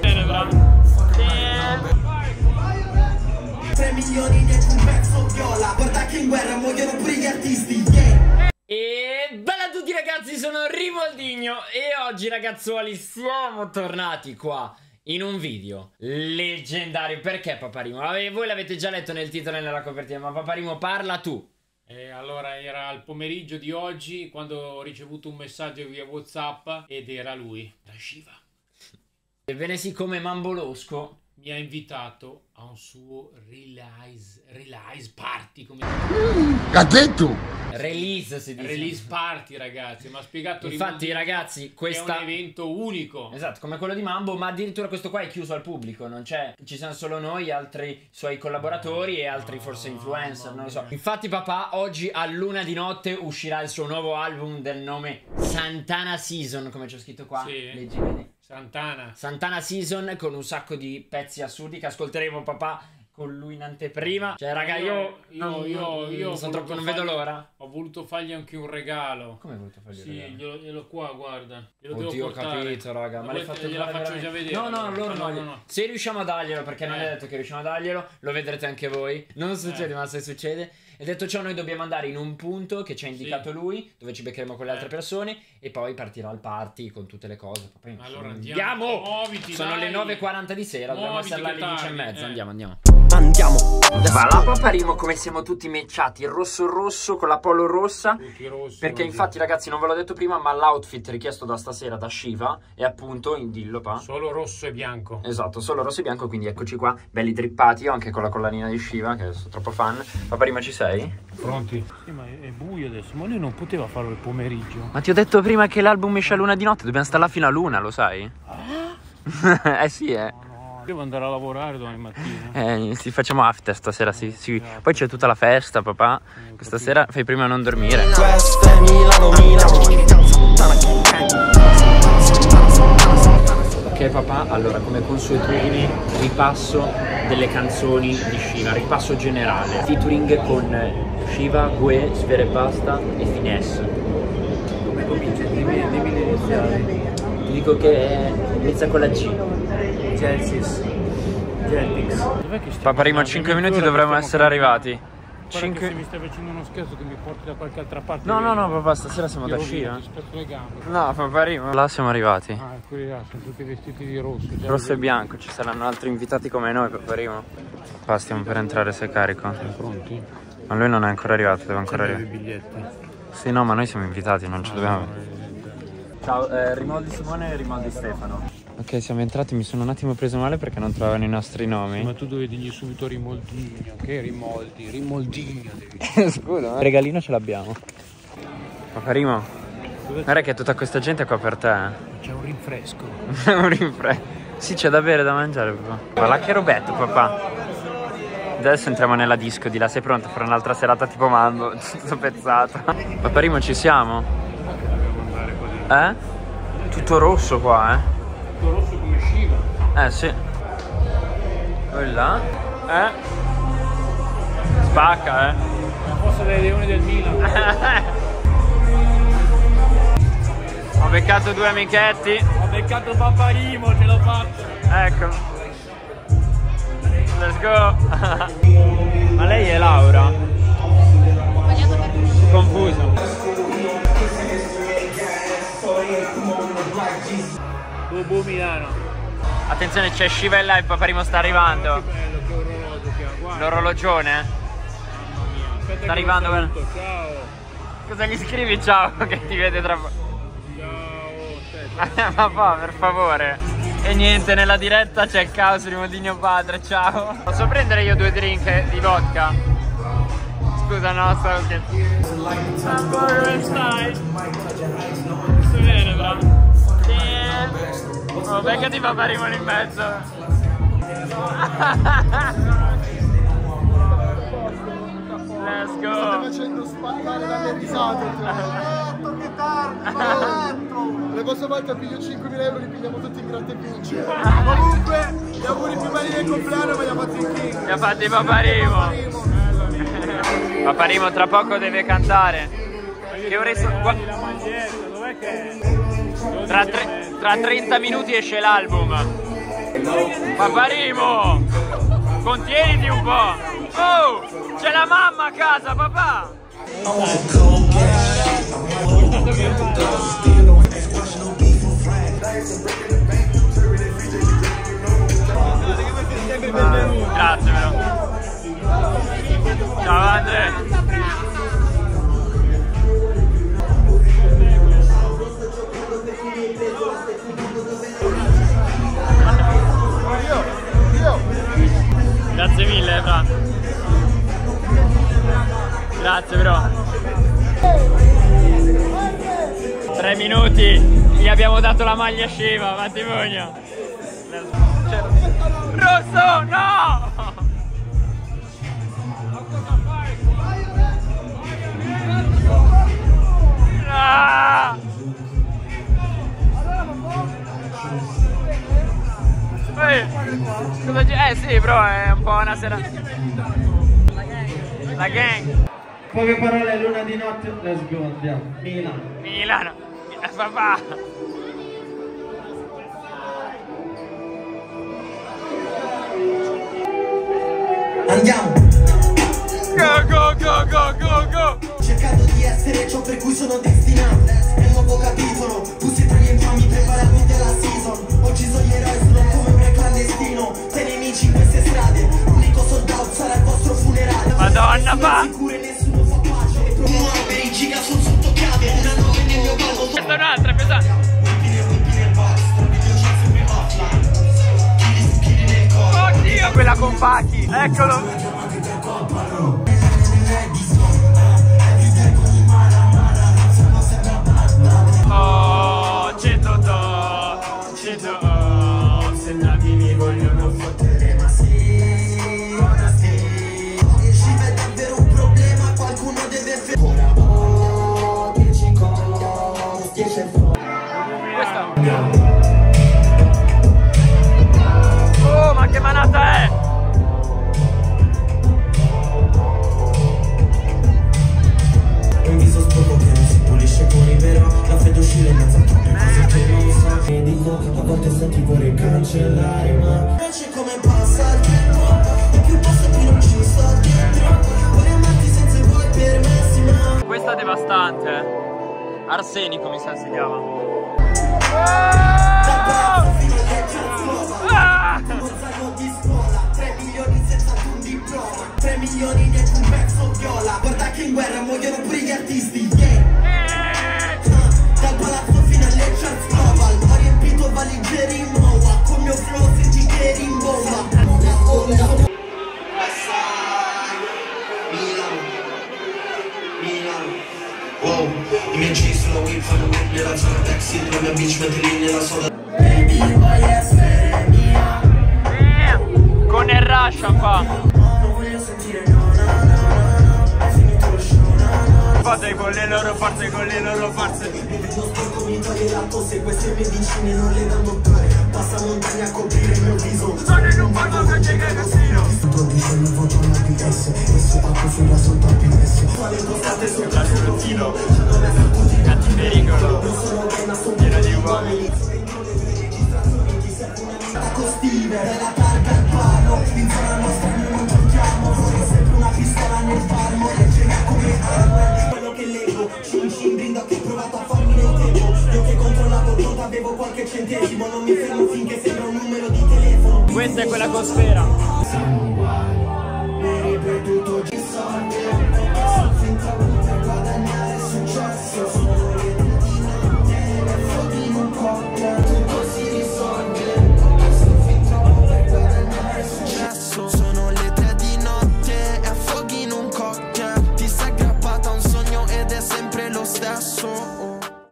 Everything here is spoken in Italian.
Bene, bravo. 3 milioni dentro un pezzo viola Guarda che in guerra muoiono pure gli artisti yeah. E bella a tutti ragazzi, sono Rivoldigno e oggi ragazzuoli siamo tornati qua in un video leggendario. Perché Paparimo? Voi l'avete già letto nel titolo e nella copertina, ma Paparimo parla tu. Eh, allora era il pomeriggio di oggi quando ho ricevuto un messaggio via Whatsapp ed era lui, da Shiva. Ebbene sì, come Mambolosco Mi ha invitato a un suo release, release party, come Ha detto? Release si dice. release party ragazzi, mi ha spiegato Infatti ragazzi, che è questa... un evento unico. Esatto, come quello di Mambo, ma addirittura questo qua è chiuso al pubblico, non c'è, ci sono solo noi, altri suoi collaboratori e altri forse influencer, non lo so. Infatti papà, oggi a luna di notte uscirà il suo nuovo album del nome Santana Season, come c'è scritto qua. Sì. Leggi, vedi? Santana. Santana Season con un sacco di pezzi assurdi che ascolteremo papà con lui in anteprima. Cioè raga, io, Io- non- io- non- io ho sono troppo, non vedo l'ora. Ho voluto fargli anche un regalo. Come hai voluto fargli Sì, regalo? glielo, glielo qua, guarda. Glielo devo Oddio, ho portare. capito, raga. Ma Ma l'hai fatto gliela faccio già veramente? vedere. No, no, loro no, no. no, no. Se riusciamo a darglielo, perché non Eh. è detto che riusciamo a darglielo, lo vedrete anche voi. Non succede, Eh. ma se succede. E detto ciò, noi dobbiamo andare in un punto che ci ha indicato Sì. lui, dove ci beccheremo con le altre Eh. persone, e poi partirà il party con tutte le cose. Allora andiamo! andiamo. Muoviti, Sono dai. le 9.40 di sera, dobbiamo Muoviti, essere là alle 10 e mezza. eh. Andiamo, andiamo. Andiamo Va là, paparimo, come siamo tutti mecciati, il rosso rosso con la polo rossa. Tutti rossi, Perché infatti, ragazzi, non ve l'ho detto prima, ma l'outfit richiesto da stasera da Shiva è appunto in dillo, pa. Solo rosso e bianco. Esatto, solo rosso e bianco, quindi eccoci qua, belli drippati, io anche con la collanina di Shiva, che sono troppo fan. Paparima ci sei? Pronti? Sì, ma è buio adesso, ma lui non poteva farlo il pomeriggio. Ma ti ho detto prima che l'album esce a luna di notte, dobbiamo stare là fino a luna, lo sai? eh sì, eh. No, devo andare a lavorare domani mattina. Eh, sì, facciamo after stasera, sì, sì. Poi c'è tutta la festa, papà. Questa sera fai prima a non dormire. Questo è Milano, Milano Ok papà, allora come consuetudine ripasso delle canzoni di Shiva, ripasso generale, featuring con Shiva, Gue, Sfere e Basta e Finesse. Come comincia? Dimmi, dimmi le iniziali. Ti dico che inizia con la G. Celsius. Geltix. Dov'è che stiamo Papà, Rimo, andando? 5 Mezz'ora minuti dovremmo essere arrivati. Che se 5... mi stai facendo uno scherzo che mi porti da qualche altra parte. No, no, no, papà, stasera siamo da le gambe. No, papà, Rimo. Là siamo arrivati. Ah, quelli là sono tutti vestiti di rosso. già Rosso e bianco, ci saranno altri invitati come noi, papà, Rimo. Papà, stiamo per entrare, sei carico. Siamo pronti? Ma lui non è ancora arrivato, deve ancora C'è i arrivare. biglietti. Sì, no, ma noi siamo invitati, non ci dobbiamo... Ah, Ciao, eh, Rimoldi Simone e Rimoldi Stefano. Ok, siamo entrati, mi sono un attimo preso male perché non trovavano i nostri nomi. Ma tu dovevi dirgli subito Rimoldigno. Che Rimoldi? Rimoldigno devi Scusa, il regalino ce l'abbiamo. Paparimo, guarda che tutta questa gente è qua per te. C'è un rinfresco. un rinfresco. Sì, c'è da bere, da mangiare, papà. Guarda che robetto, papà. Adesso entriamo nella disco di là, sei pronto per un'altra serata tipo mambo, tutto pezzato. Paparimo, ci siamo? Dobbiamo andare così. Eh? Tutto rosso qua, eh? Tutto rosso come Shiva. Eh sì. Quella? Eh? Spacca, eh? La fossa dei leoni del Milan. Ho beccato due amichetti. Ho beccato Paparimo, ce l'ho fatta. Ecco. Let's go. Ma lei è Laura? Confuso. Bobo Milano. Attenzione, c'è Shiva in live, Paparimo sta arrivando. Bello che orologio che ha, guarda. L'orologione? Mamma mia. Aspetta che lo arrivando, saluto. Ciao. Cosa gli scrivi? Ciao, che ti vede tra poco. Ma fa, per favore. E niente, nella diretta c'è il caos di Modigno Padre, ciao. Posso prendere io due drink di vodka? Scusa, no, stavo scherzando. Sto bene, bravo. Oh, beccati papà rimane in mezzo. Let's go. facendo spaccare dalle risate. Letto, che tardi, letto. Le prossime volte piglio 5.000 euro li pigliamo tutti in gratta e vince. Comunque, gli auguri più belli del compleanno me li ha fatti il King. Mi ha fatti Paparimo. Paparimo tra poco deve cantare. Che ore sono? Gua- La maglietta, dov'è che è? Tra tre, Tra 30 minuti esce l'album. Paparimo! Contieniti un po'! Oh! C'è la mamma a casa, papà! Grazie però. Ciao Andre. Grazie mille, Fra. Grazie, bro. Tre minuti, gli abbiamo dato la maglia scema, matrimonio. Rosso, no! Sì, bro, è un po' una sera. La gang. Poche parole, luna di notte, let's go, andiamo. Milano. Milano. Papà. Andiamo! Go, go, go, go, go, go. Cercando di essere ciò per cui sono destinato È un nuovo capitolo Pussi tra gli infami preparati offline Chili su chili nel corpo Oddio, quella con Pachi. Eccolo. Devastante. eh. Arsenico mi sa si chiama. Ah! Scuola 3 milioni senza un diploma 3 milioni dietro un pezzo viola Guarda che in guerra muoiono pure gli artisti Yeah La mia bitch mette lì nella soda Baby vuoi essere mia Con il Russian qua. Fate con le loro forze, con le loro forze. Mi vedo sporco mi toglie la tosse Queste medicine non le dà il dottore Passa montagna a coprire il mio viso Sono in un palco che questa è quella cosfera. Siamo.